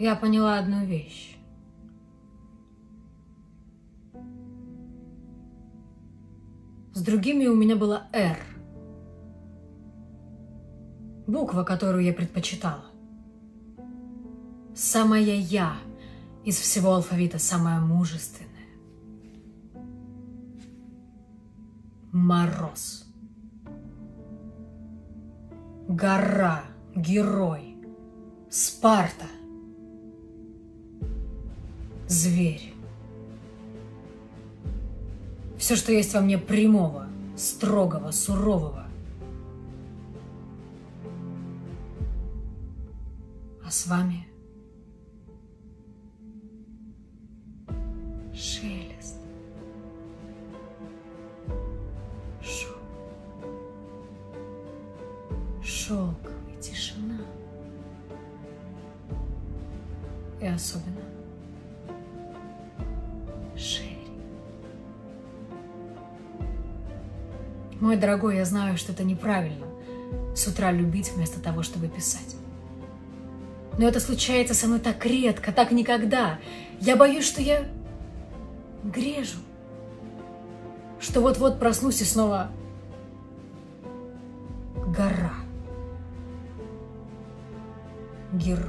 я поняла одну вещь. С другими у меня была «Р». Буква, которую я предпочитала. Самая «Я» из всего алфавита, самая мужественная. Мороз. Гора, герой, Спарта. Зверь. Все, что есть во мне прямого, строгого, сурового. А с вами шелест. Шел. Шелковая тишина. И особенно Мой дорогой, я знаю, что это неправильно. С утра любить вместо того, чтобы писать. Но это случается со мной так редко, так никогда. Я боюсь, что я грежу. Что вот-вот проснусь и снова гора. Герой.